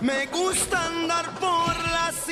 Me gusta andar por la sierra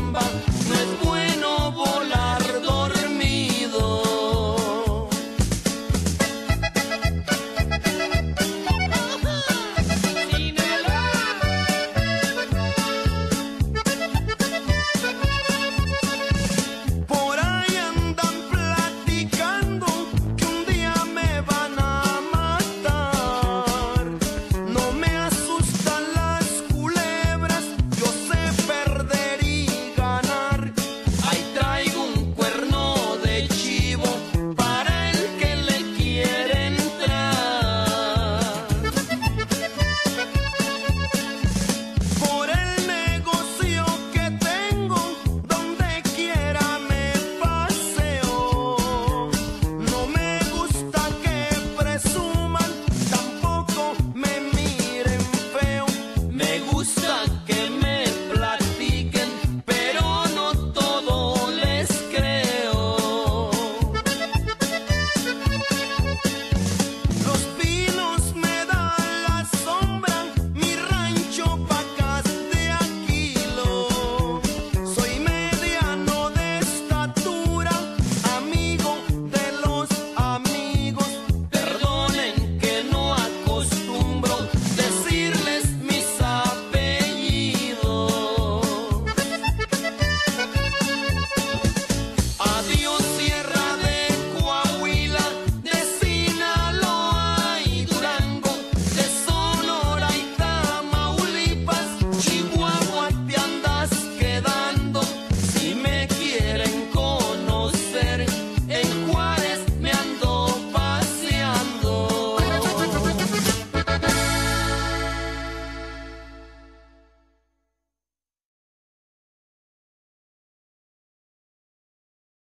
rumba.